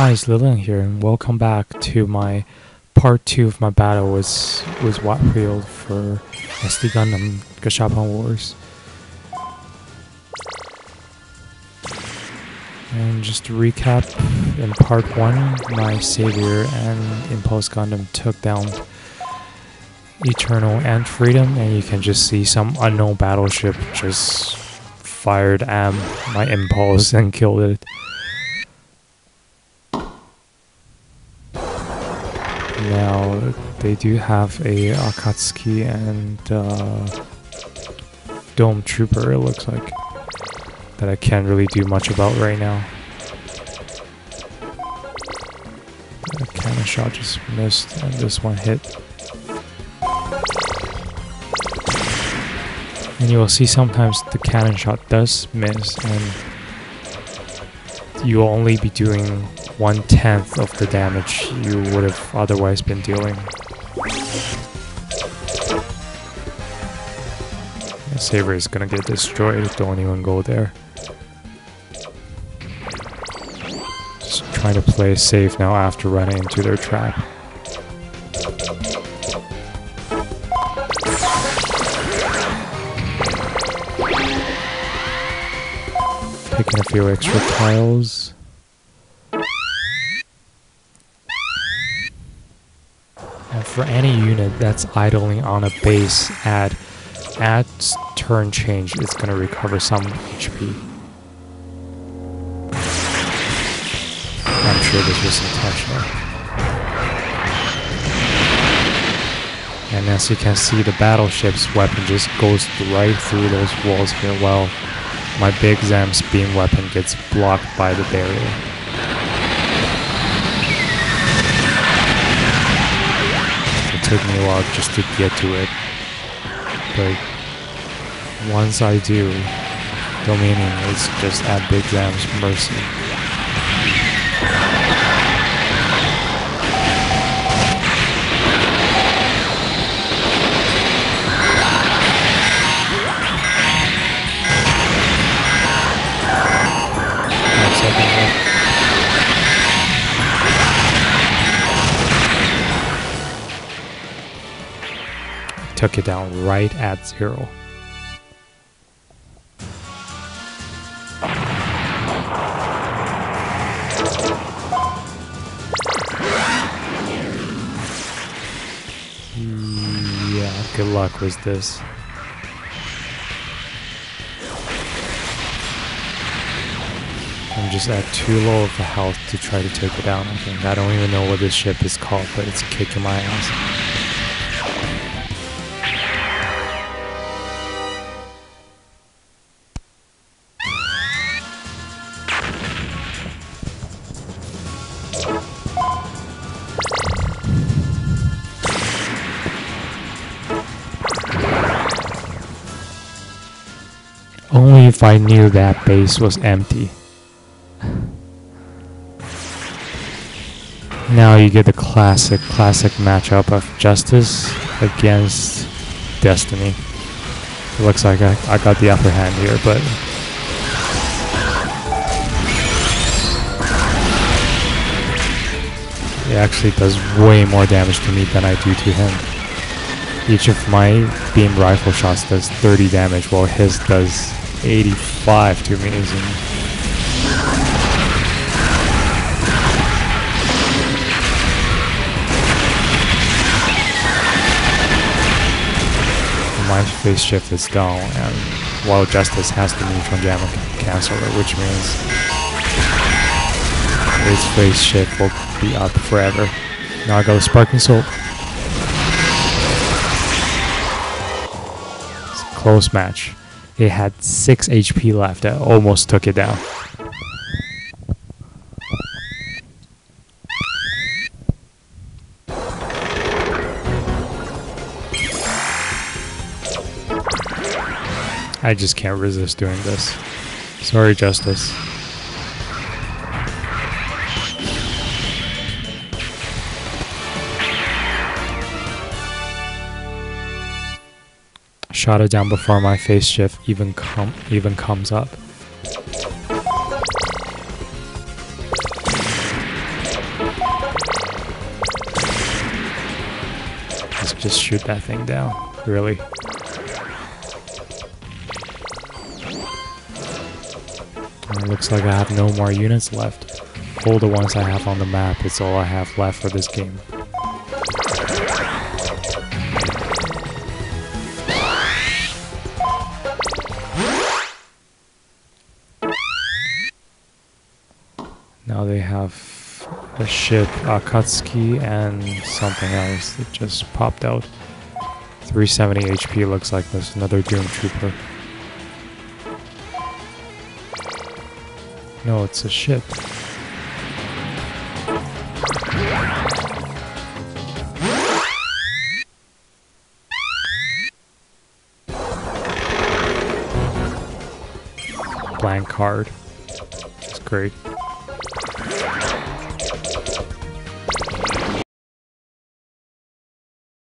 Hi, it's Lilian here, and welcome back to my part two of my battle with with Waltfeld for SD Gundam Gashapon Wars. And just to recap, in part one, my Savior and Impulse Gundam took down Eternal and Freedom, and you can just see some unknown battleship just fired at my Impulse and killed it. Now they do have a Akatsuki and uh, Dom Trooper. It looks like that I can't really do much about right now. Cannon shot just missed, and this one hit. And you will see sometimes the cannon shot does miss, and you will only be doing one tenth of the damage you would have otherwise been dealing. Saber is gonna get destroyed, if don't even go there. Just trying to play safe now after running into their trap. Taking a few extra tiles. And for any unit that's idling on a base at at turn change, it's gonna recover some HP. I'm sure this was intentional. And as you can see, the battleship's weapon just goes right through those walls here, while my big Zam's beam weapon gets blocked by the barrier. Took me a while just to get to it, but once I do, Dominion is just at Big Zam's mercy. Took it down right at zero. Yeah, good luck with this. I'm just at too low of a health to try to take it down, I think. I don't even know what this ship is called, but it's kicking my ass. Only if I knew that base was empty. Now you get the classic, classic matchup of Justice against Destiny. It looks like I, I got the upper hand here, but it actually does way more damage to me than I do to him. Each of my beam rifle shots does 30 damage, while his does 85 to me. My phase shift is down, and while Justice has the neutron jammer canceller, which means his phase shift will be up forever. Now I got a Sparking Soul. It's a close match. It had 6 HP left. I almost took it down. I just can't resist doing this. Sorry, Justice. shot it down before my phase shift even com even comes up. Let's just shoot that thing down, really. And it looks like I have no more units left. All the ones I have on the map is all I have left for this game. A ship, Akatsuki, and something else that just popped out. 370 HP looks like there's another Dom Trooper. No, it's a ship. Blank card. It's great.